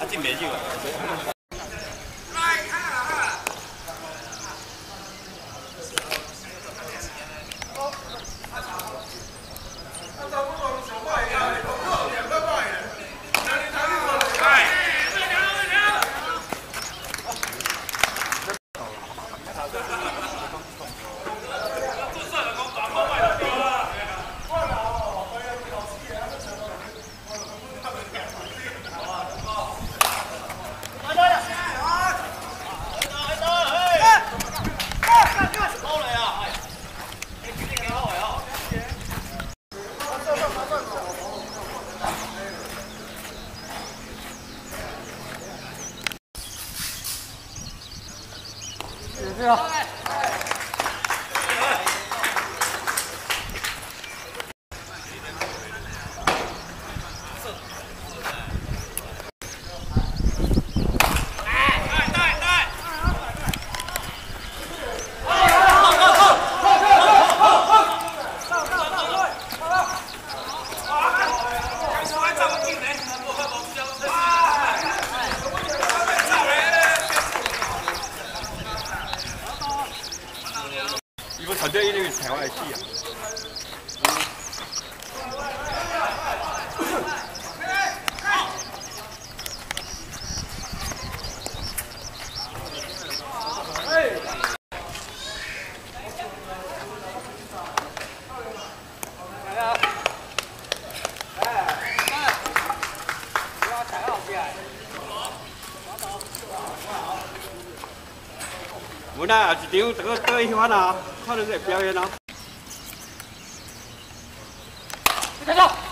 啊，进袂少啊！是啊。如果球队呢啲球系黐啊！冇啦，一场这个对一番啊， 可能是表演啊。开球！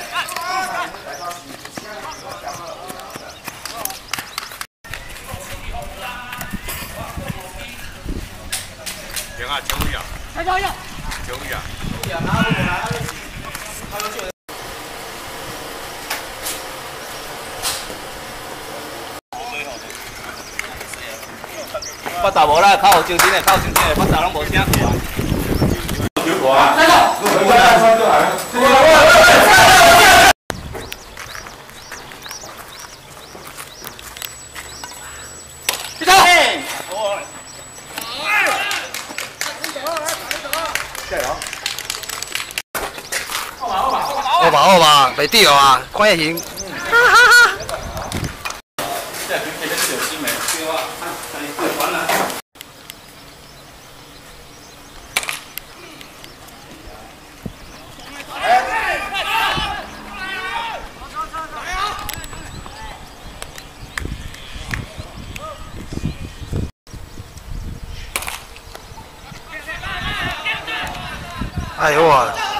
一啊，开球呀！球一啊。发达无啦，靠有精神的，靠有精神的，发达拢无声。开球！好吧好吧，袂掉啊，看下行。哎呦我！